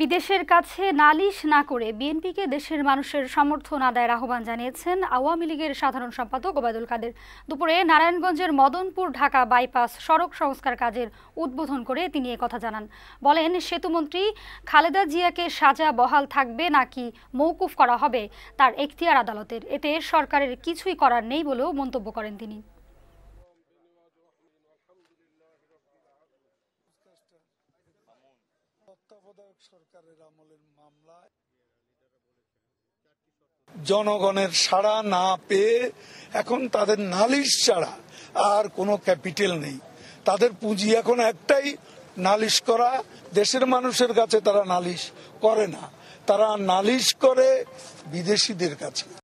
বিদেশের কাছে নালিশ না করে বিএনপিকে দেশের মানুষের সমর্থন আদায়ের আহ্বান জানিয়েছেন আওয়ামী লীগের সাধারণ সম্পাদক ওবায়দুল কাদের। দুপুরে নারায়ণগঞ্জের মদনপুর ঢাকা বাইপাস সড়ক সংস্কার কাজের উদ্বোধন করে তিনি কথা জানান। বলেন সেতুমন্ত্রী খালেদা জিয়াকে সাজা বহাল থাকবে নাকি মৌকুফ করা হবে তার এখতিয়ার আদালতের। এতে সরকারের কিছুই করার নেই বলেও মন্তব্য করেন তিনি। তত্ত্বাবধায়ক সরকারের আমলের মামলায় জনগণের সাড়া না পেয়ে এখন তাদের নালিশ ছাড়া আর কোনো ক্যাপিটাল নেই। তাদের পুঁজি এখন একটাই, নালিশ করা। দেশের মানুষের কাছে তারা নালিশ করে না। তারা নালিশ করে বিদেশিদের কাছে।